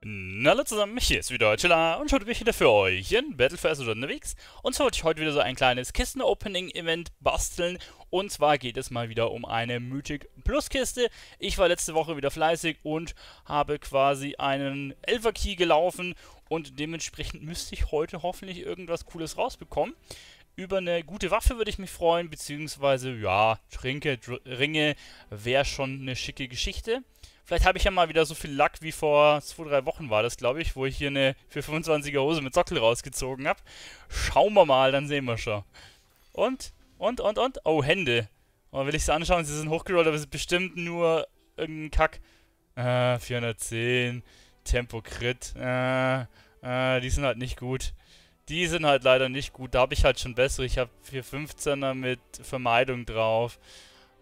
Na hallo zusammen, hier ist wieder Chilla und heute bin ich wieder für euch in Battle for Azeroth unterwegs. Und zwar wollte ich heute wieder so ein kleines Kisten-Opening-Event basteln. Und zwar geht es mal wieder um eine Mythic Plus Kiste. Ich war letzte Woche wieder fleißig und habe quasi einen Elfer Key gelaufen. Und dementsprechend müsste ich heute hoffentlich irgendwas Cooles rausbekommen. Über eine gute Waffe würde ich mich freuen, beziehungsweise, ja, Trinke, Ringe wäre schon eine schicke Geschichte. Vielleicht habe ich ja mal wieder so viel Lack wie vor zwei, drei Wochen war das, glaube ich, wo ich hier eine für 25er Hose mit Sockel rausgezogen habe. Schauen wir mal, dann sehen wir schon. Und, und, und, und. Oh, Hände. Oh, will ich sie anschauen, sie sind hochgerollt, aber es ist bestimmt nur irgendein Kack. Äh, 410. Tempo Crit. Äh, äh, die sind halt nicht gut. Die sind halt leider nicht gut. Da habe ich halt schon bessere. Ich habe 415er mit Vermeidung drauf.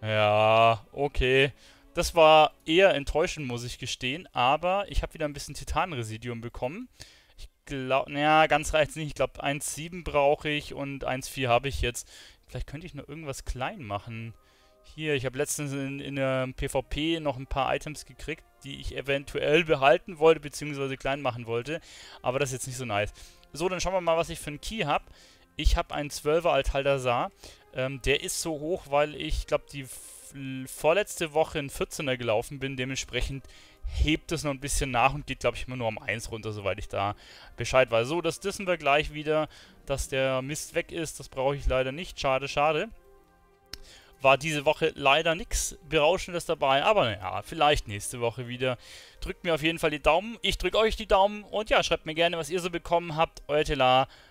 Ja, okay. Das war eher enttäuschend, muss ich gestehen, aber ich habe wieder ein bisschen Titanresidium bekommen. Ich glaube, naja, ganz reicht's nicht. Ich glaube, 1,7 brauche ich und 1,4 habe ich jetzt. Vielleicht könnte ich noch irgendwas klein machen. Hier, ich habe letztens in, in der PvP noch ein paar Items gekriegt, die ich eventuell behalten wollte, beziehungsweise klein machen wollte. Aber das ist jetzt nicht so nice. So, dann schauen wir mal, was ich für einen Key habe. Ich habe einen 12er Althaldasar. Ähm, der ist so hoch, weil ich glaube, die vorletzte Woche in 14er gelaufen bin. Dementsprechend hebt es noch ein bisschen nach und geht, glaube ich, immer nur um 1 runter, soweit ich da Bescheid weiß. So, das wissen wir gleich wieder, dass der Mist weg ist. Das brauche ich leider nicht. Schade, schade. War diese Woche leider nichts Berauschendes dabei, aber naja, vielleicht nächste Woche wieder. Drückt mir auf jeden Fall die Daumen. Ich drücke euch die Daumen und ja, schreibt mir gerne, was ihr so bekommen habt. Euer Telar.